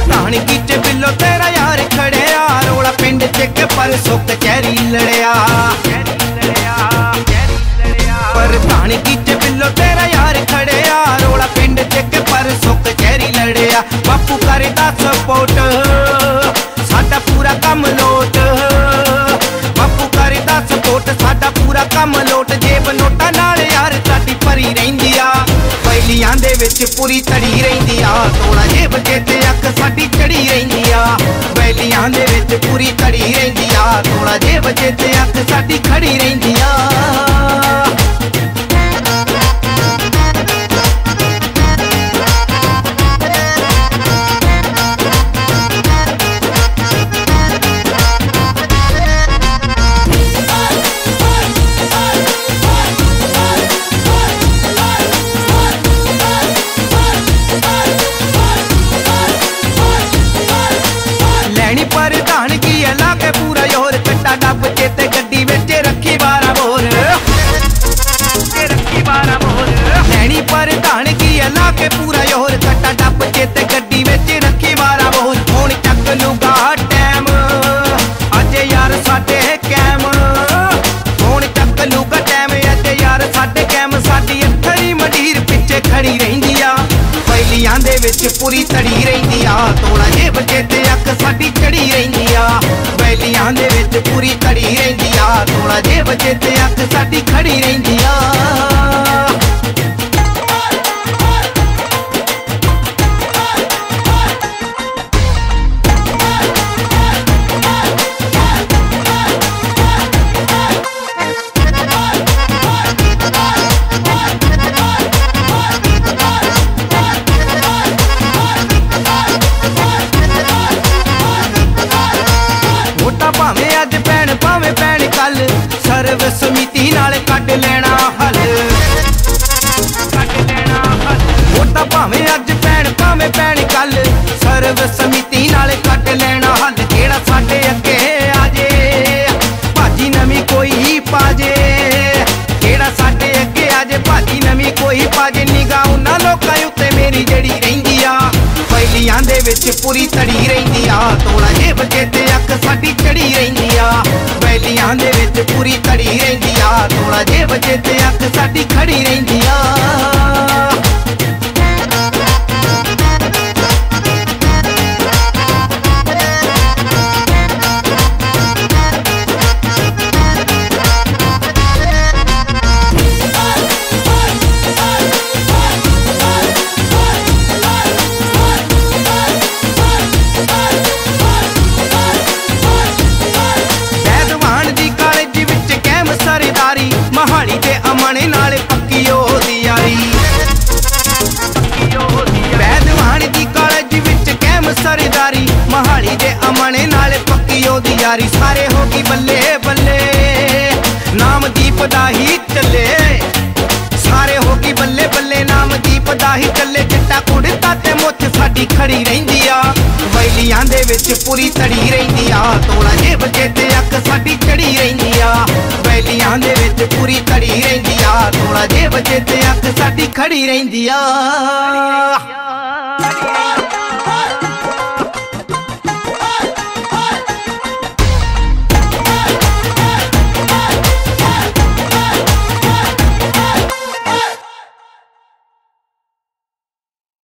ਪ੍ਰਧਾਨ ਕੀਤੇ ਬਿੱਲੋ, ਤੇਰਾ ਯਾਰ ਖੜਿਆ। ਰੋਲਾ ਪਿੰਡ ਚ ਕੇ ਪਰ ਸੁੱਕ ਚੈਰੀ ਲੜਿਆ। ਪ੍ਰਧਾਨ ਕੀਤੇ ਬਿੱਲੋ, ਤੇਰਾ ਯਾਰ ਖੜਿਆ। ਰੋਲਾ ਪਿੰਡ ਚ ਕੇ ਪਰ ਸੁੱਕ ਚੈਰੀ ਲੜਿਆ। ਬਾਪੂ ਕਰਦਾ ਸਪੋਰਟ ਸਾਡਾ ਪੂਰਾ ਕੰਮ ਲੋਟ। ਬਾਪੂ ਕਰਦਾ ਸਪੋਰਟ ਸਾਡਾ ਪੂਰਾ ਕੰਮ ਲੋਟ। ਜੇਬ ਨੋਟਾਂ ਨਾਲ ਯਾਰ ਸਾਡੀ ਭਰੀ ਰਹਿੰਦੀ ਆ। ਪਹਿਲੀਆਂ ਦੇ ਵਿੱਚ ਪੂਰੀ ਤੜੀ ਰਹਿੰਦੀ ਆ। ਤੋੜਾ ਜੇਬ ਜੇ ਪੂਰੀ ਤੜੀ ਰਹਿੰਦੀ ਆ। ਤੋੜਾ ਜੇ ਜੇ ਤੇ ਵਿੱਚ ਪੂਰੀ ਧੜੀ ਰਹਿੰਦੀ ਆ। ਤੋੜਾ ਜੇਬ ਜੇ ਤੇ ਅੱਖ ਸਾਡੀ ਚੜੀ ਰਹਿੰਦੀ ਆ। ਬੈਲੀਆਂ ਦੇ ਵਿੱਚ ਪੂਰੀ ਧੜੀ ਰਹਿੰਦੀ ਆ। ਤੋੜਾ ਜੇਬ ਜੇ ਤੇ ਅੱਖ ਸਾਡੀ ਖੜੀ ਰਹਿੰਦੀ ਆ। ਸਰਵ ਸਮਿਤੀ ਨਾਲ ਕੱਢ ਲੈਣਾ ਹੱਲ ਜਿਹੜਾ ਸਾਡੇ ਅੱਗੇ ਆ ਜੇ। ਭਾਜੀ ਨਵੀਂ ਕੋਈ ਪਾਜੇ। ਜਿਹੜਾ ਸਾਡੇ ਅੱਗੇ ਆ ਜੇ, ਭਾਜੀ ਨਵੀਂ ਕੋਈ ਪਾਜੇ। ਨਿਗਾਹ ਉਹਨਾਂ ਲੋਕਾਂ ਉੱਤੇ ਮੇਰੀ ਜਿਹੜੀ ਰਹਿੰਦੀ ਆ। ਪਹਿਲੀਆਂ ਦੇ ਵਿੱਚ ਪੂਰੀ ਤੜੀ ਰਹਿੰਦੀ ਆ। ਤੋੜਾ ਜੇਬ ਜੇ ਤੇ ਅੱਖ ਸਾਡੀ ਚੜੀ ਰਹਿੰਦੀ ਆ। ਪਹਿਲੀਆਂ ਦੇ ਵਿੱਚ ਪੂਰੀ ਤੜੀ ਰਹਿੰਦੀ ਆ। ਤੋੜਾ ਜੇਬ ਜੇ ਤੇ ਯਾਰੀ ਸਾਰੇ ਹੋ ਗਈ ਬੱਲੇ ਬੱਲੇ। ਨਾਮ ਦਾ ਹੀ ਚੱਲੇ। ਸਾਰੇ ਹੋ ਗਈ ਬੱਲੇ ਬੱਲੇ। ਨਾਮ ਦਾ ਹੀ ਚੱਲੇ। ਚਿੱਟਾ ਕੁੜਤਾ ਤੇ ਮੁੱਛ ਸਾਡੀ ਖੜੀ ਰਹਿੰਦੀ ਆ। ਵੈਲੀਆਂ ਦੇ ਵਿੱਚ ਪੂਰੀ ਤੜੀ ਰਹਿੰਦੀ ਆ। ਤੋੜਾ ਜੇਬ ਜੇ ਤੇ ਅੱਖ ਸਾਡੀ ਚੜੀ ਰਹਿੰਦੀ ਆ। ਵੈਲੀਆਂ ਦੇ ਵਿੱਚ ਪੂਰੀ ਤੜੀ ਰਹਿੰਦੀ ਆ। ਤੋੜਾ ਜੇਬ ਜੇ ਤੇ ਅੱਖ ਸਾਡੀ ਖੜੀ ਰਹਿੰਦੀ ਆ।